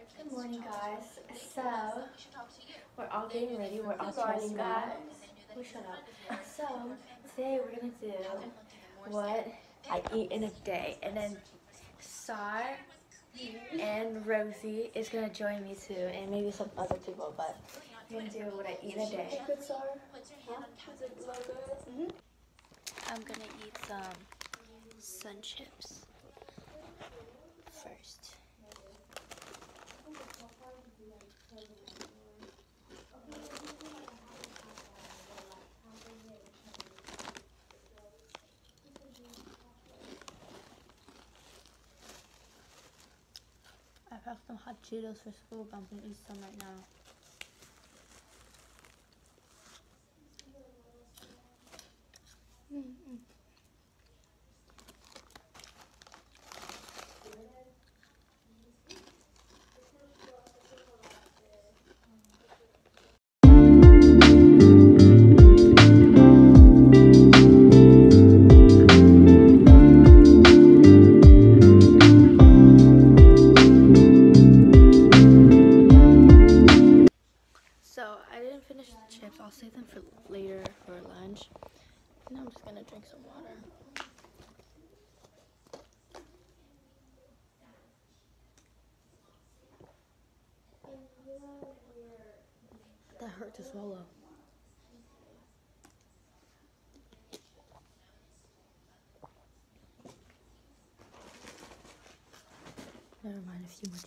Good morning, guys. So, we're all getting ready. We're all dressed up. We shut up. So, today we're gonna do what I eat in a day, and then Sar and Rosie is gonna join me too, and maybe some other people. But we're gonna do what I eat in a day. Good, Sar. Huh? Is it look good? Mm-hmm. I'm gonna eat some sun chips first. I have some hot Cheetos for school, but I'm gonna eat some right now. So I'll save them for later for lunch. And I'm just gonna drink some water. That hurt to swallow. Never mind, a few more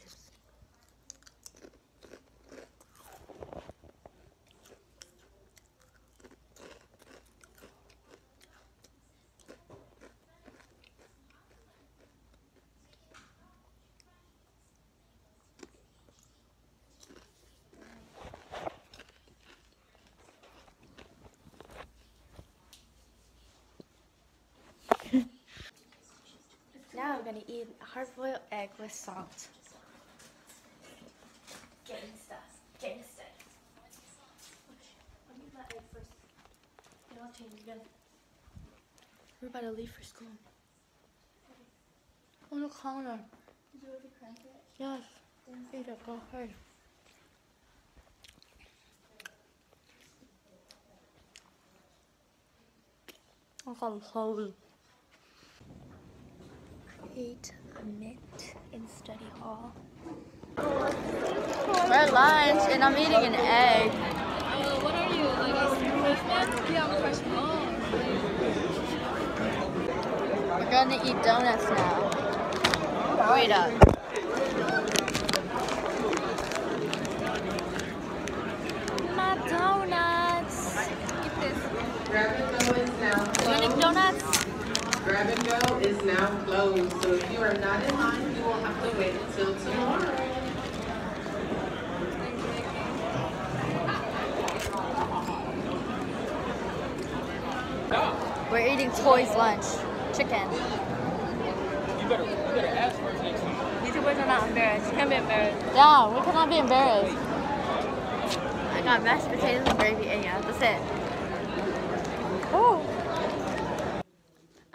I'm gonna eat a hard-boiled egg with salt. Gangsta, gangsta. I'll eat my egg first. Then I'll change again. We're about to leave for school. On the counter. Did you already crank it? Yes. Eat it. Go ahead. I got cold. Create a mint in study hall. We're at lunch and I'm eating an egg. Uh, what are you, like a freshman? Yeah, I'm a freshman. Oh, We're gonna eat donuts now. Wait up. My donuts. eat this. Grab and Go is now You wanna eat donuts? Grab and Go is now closed, so if you are not in line, you will have to wait until tomorrow. We're eating Toys lunch. Chicken. You better, you better ask first next time. YouTubers are not embarrassed. You can't be embarrassed. Yeah, we cannot be embarrassed. I got mashed potatoes and gravy, and yeah, that's it. Oh.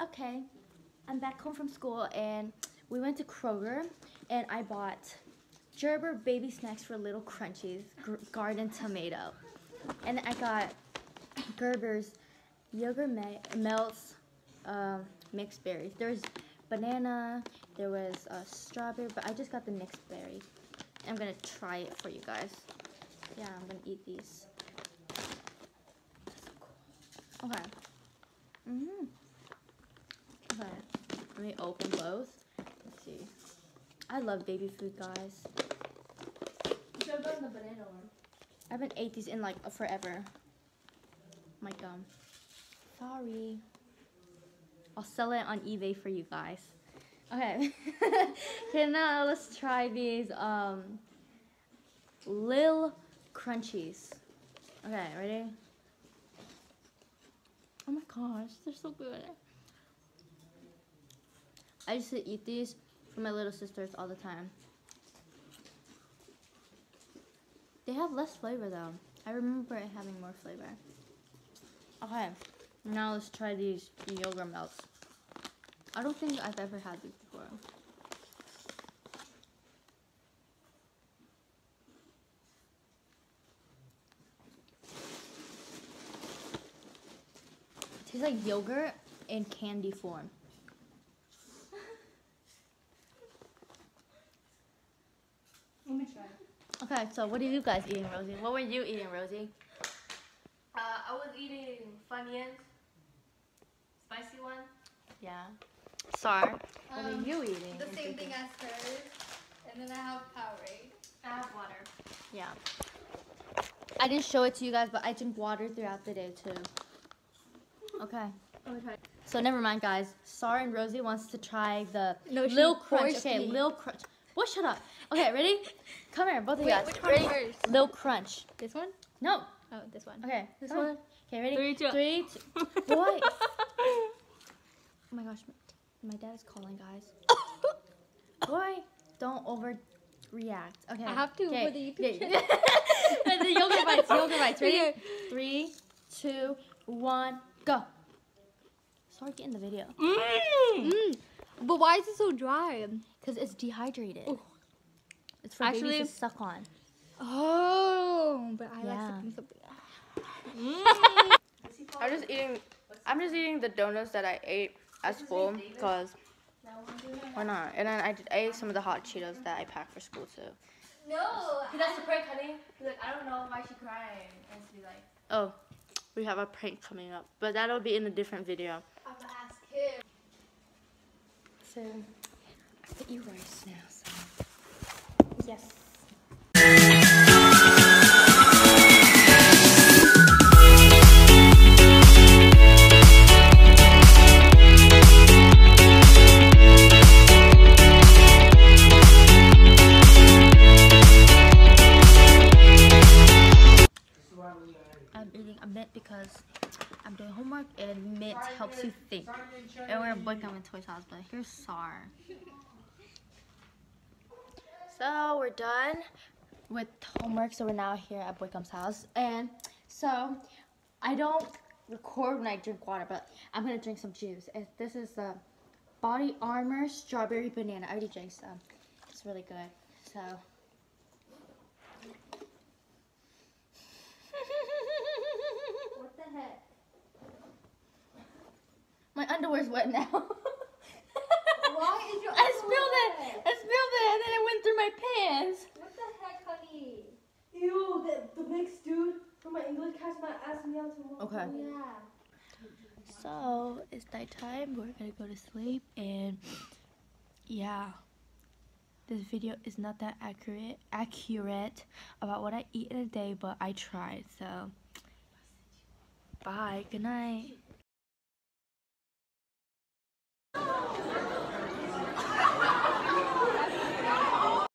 Okay, I'm back home from school, and we went to Kroger, and I bought Gerber baby snacks for little crunchies, garden tomato, and I got Gerber's yogurt me- melts um, mixed berries. There was banana, there was uh, strawberry, but I just got the mixed berry. I'm gonna try it for you guys. Yeah, I'm gonna eat these. Okay. Mhm. Okay. Let me open both. Let's see. I love baby food, guys. You should have gotten the banana one. I haven't ate these in like forever. My gum. Sorry. I'll sell it on eBay for you guys. Okay. okay, now let's try these um Lil Crunchies. Okay, ready? Oh my gosh, they're so good. I used to eat these for my little sisters all the time. They have less flavor though. I remember it having more flavor. Okay, now let's try these yogurt melts. I don't think I've ever had these before. It tastes like yogurt in candy form. Let me try. Okay, so what are you guys eating, Rosie? What were you eating, Rosie? Uh, I was eating Funyuns. Spicy one. Yeah. Sar, what are Um, you eating? The same thing as hers. And then I have Powerade. I have water. Yeah. I didn't show it to you guys, but I drink water throughout the day too. Okay. okay. So never mind, guys. Sar and Rosie wants to try the No, she Lil Crunch. Okay, me. Lil Crunch. Well, shut up. Okay, ready? Come here, both of you guys. which one ready? first? Lil Crunch. This one? No. Oh, this one. Okay. This come on. one? Okay, ready? Three, two- Three, two. Boy. oh my gosh, my dad is calling, guys. Boy, don't overreact. Okay. I have to okay. for the YouTube channel. the yogurt bites. Yogurt bites. Ready? Three, two, one, go. Sorry, get in the video. Mm. But why is it so dry? Cause it's dehydrated. Ooh. It's for Actually- babies to suck on. Oh, but I Yeah. like something something. I'm just eating. I'm just eating the donuts that I ate at school because why not? And then I, did, I ate some of the hot Cheetos that I packed for school too. No. because That's a prank, honey. He's like, I don't know why she's crying. And she's like, Oh, we have a prank coming up, but that'll be in a different video. I'm gonna ask him. So, I put you rice now. So. Yes. And mint helps you think. And we're both going to Toys House, but here's Sar. So we're done with homework, so we're now here at Boycom's house. And so I don't record when I drink water, but I'm gonna drink some juice. And this is the Body Armor Strawberry Banana. I already drank some. It's really good. So What the heck? My underwear's wet now. Why is your I spilled it. I spilled it, and then it went through my pants. What the heck, honey? Ew, the, the next dude from my English class might ask me out tomorrow. Okay. Yeah. So it's nighttime. We're gonna go to sleep, and yeah, this video is not that accurate accurate about what I eat in a day, but I tried. So bye. Good night. Oh.